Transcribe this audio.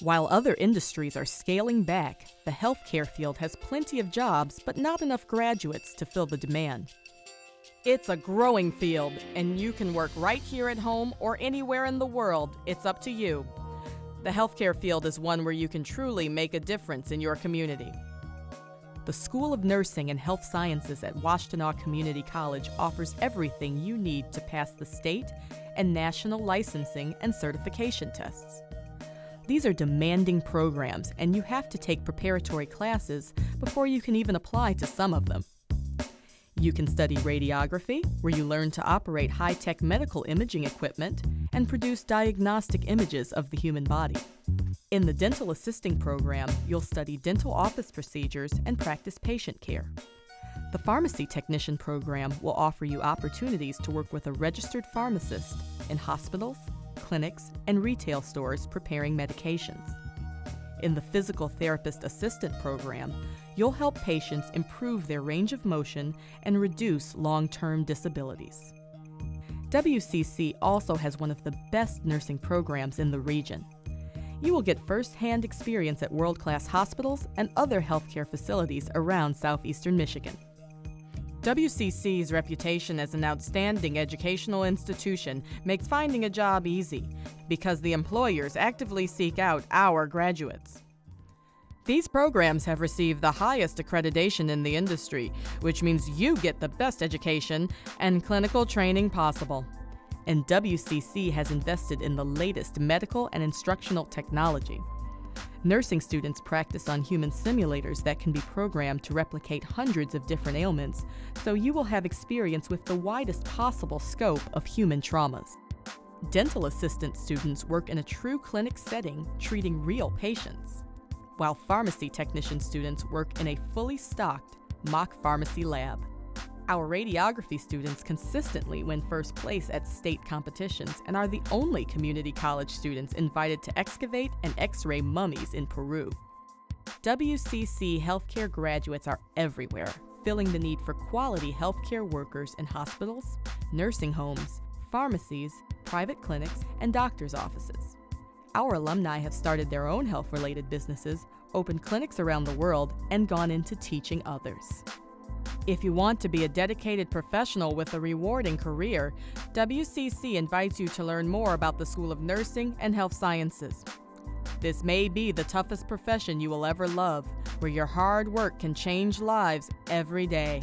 While other industries are scaling back, the healthcare field has plenty of jobs but not enough graduates to fill the demand. It's a growing field, and you can work right here at home or anywhere in the world. It's up to you. The healthcare field is one where you can truly make a difference in your community. The School of Nursing and Health Sciences at Washtenaw Community College offers everything you need to pass the state and national licensing and certification tests. These are demanding programs, and you have to take preparatory classes before you can even apply to some of them. You can study radiography, where you learn to operate high tech medical imaging equipment and produce diagnostic images of the human body. In the dental assisting program, you'll study dental office procedures and practice patient care. The pharmacy technician program will offer you opportunities to work with a registered pharmacist in hospitals, clinics, and retail stores preparing medications. In the Physical Therapist Assistant program, you'll help patients improve their range of motion and reduce long term disabilities. WCC also has one of the best nursing programs in the region. You will get first hand experience at world class hospitals and other healthcare facilities around southeastern Michigan. WCC's reputation as an outstanding educational institution makes finding a job easy because the employers actively seek out our graduates. These programs have received the highest accreditation in the industry, which means you get the best education and clinical training possible. And WCC has invested in the latest medical and instructional technology. Nursing students practice on human simulators that can be programmed to replicate hundreds of different ailments, so you will have experience with the widest possible scope of human traumas. Dental assistant students work in a true clinic setting, treating real patients, while pharmacy technician students work in a fully stocked mock pharmacy lab. Our radiography students consistently win first place at state competitions and are the only community college students invited to excavate and x ray mummies in Peru. WCC healthcare graduates are everywhere, filling the need for quality healthcare workers in hospitals, nursing homes, pharmacies, private clinics, and doctor's offices. Our alumni have started their own health related businesses, opened clinics around the world, and gone into teaching others. If you want to be a dedicated professional with a rewarding career, WCC invites you to learn more about the School of Nursing and Health Sciences. This may be the toughest profession you will ever love, where your hard work can change lives every day.